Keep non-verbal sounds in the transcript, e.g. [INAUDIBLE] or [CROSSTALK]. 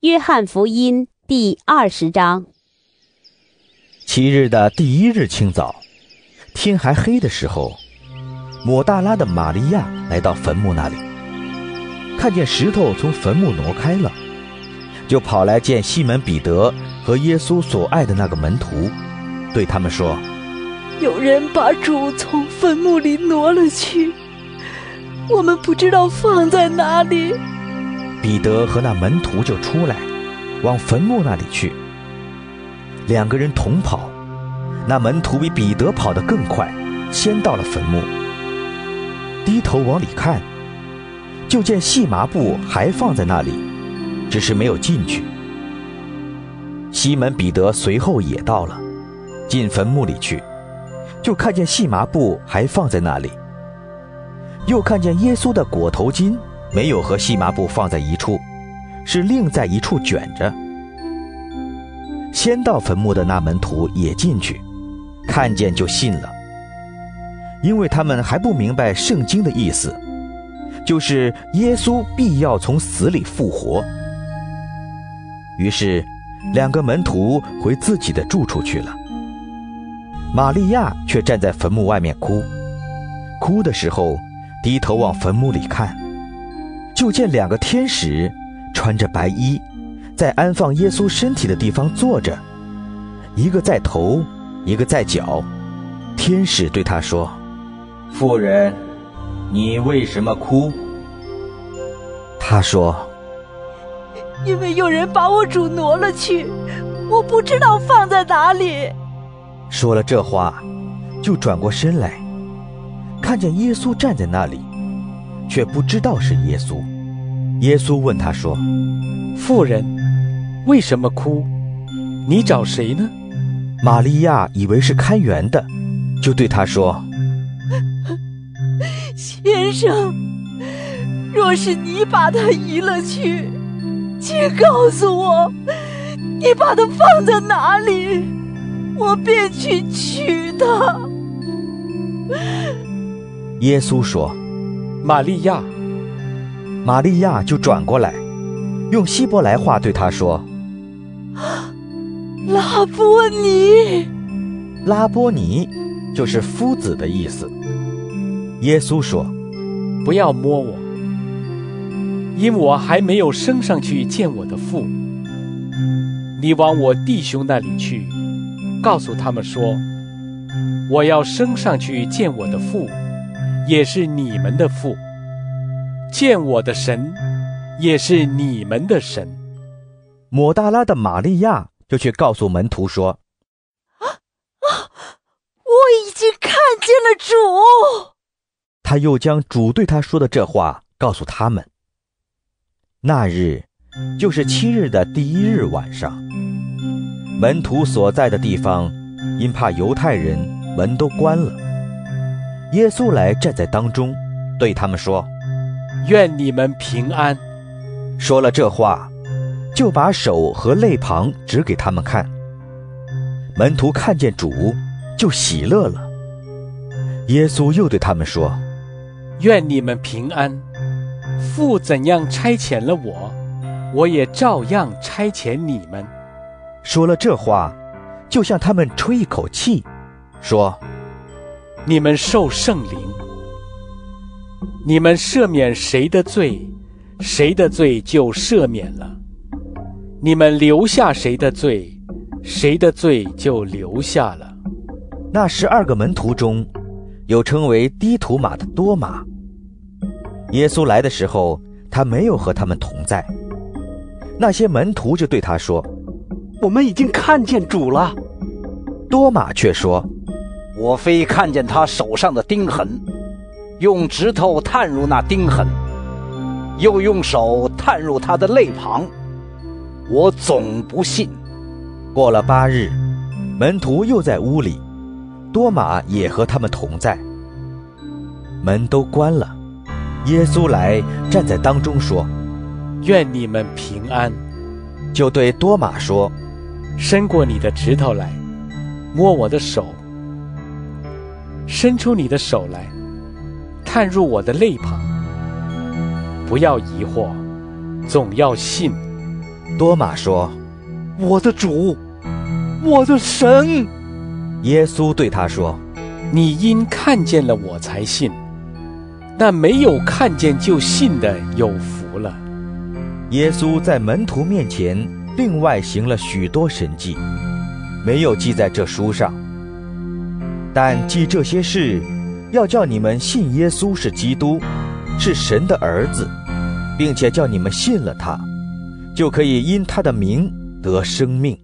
约翰福音第二十章。七日的第一日清早，天还黑的时候，抹大拉的玛利亚来到坟墓那里，看见石头从坟墓挪开了，就跑来见西门彼得和耶稣所爱的那个门徒，对他们说：“有人把主从坟墓里挪了去，我们不知道放在哪里。”彼得和那门徒就出来，往坟墓那里去。两个人同跑，那门徒比彼得跑得更快，先到了坟墓。低头往里看，就见细麻布还放在那里，只是没有进去。西门彼得随后也到了，进坟墓里去，就看见细麻布还放在那里，又看见耶稣的裹头巾。没有和细麻布放在一处，是另在一处卷着。先到坟墓的那门徒也进去，看见就信了，因为他们还不明白圣经的意思，就是耶稣必要从死里复活。于是，两个门徒回自己的住处去了。玛利亚却站在坟墓外面哭，哭的时候低头往坟墓里看。就见两个天使穿着白衣，在安放耶稣身体的地方坐着，一个在头，一个在脚。天使对他说：“妇人，你为什么哭？”他说：“因为有人把我主挪了去，我不知道放在哪里。”说了这话，就转过身来，看见耶稣站在那里。却不知道是耶稣。耶稣问他说：“妇人，为什么哭？你找谁呢？”玛利亚以为是看园的，就对他说：“先生，若是你把他移了去，请告诉我，你把他放在哪里，我便去取他。”耶稣说。玛利亚，玛利亚就转过来，用希伯来话对他说：“ [GASPS] 拉波尼。”拉波尼就是夫子的意思。耶稣说：“不要摸我，因我还没有升上去见我的父。你往我弟兄那里去，告诉他们说，我要升上去见我的父。”也是你们的父，见我的神，也是你们的神。抹大拉的玛利亚就去告诉门徒说：“啊啊，我已经看见了主。”他又将主对他说的这话告诉他们。那日，就是七日的第一日晚上，门徒所在的地方，因怕犹太人，门都关了。耶稣来站在当中，对他们说：“愿你们平安。”说了这话，就把手和肋旁指给他们看。门徒看见主，就喜乐了。耶稣又对他们说：“愿你们平安。父怎样差遣了我，我也照样差遣你们。”说了这话，就向他们吹一口气，说。你们受圣灵，你们赦免谁的罪，谁的罪就赦免了；你们留下谁的罪，谁的罪就留下了。那十二个门徒中，有称为低图马的多马。耶稣来的时候，他没有和他们同在。那些门徒就对他说：“我们已经看见主了。”多马却说。我非看见他手上的钉痕，用指头探入那钉痕，又用手探入他的肋旁，我总不信。过了八日，门徒又在屋里，多马也和他们同在。门都关了，耶稣来站在当中说：“愿你们平安。”就对多马说：“伸过你的指头来，摸我的手。”伸出你的手来，探入我的肋旁。不要疑惑，总要信，多马说：“我的主，我的神。”耶稣对他说：“你因看见了我才信，但没有看见就信的有福了。”耶稣在门徒面前另外行了许多神迹，没有记在这书上。但记这些事，要叫你们信耶稣是基督，是神的儿子，并且叫你们信了他，就可以因他的名得生命。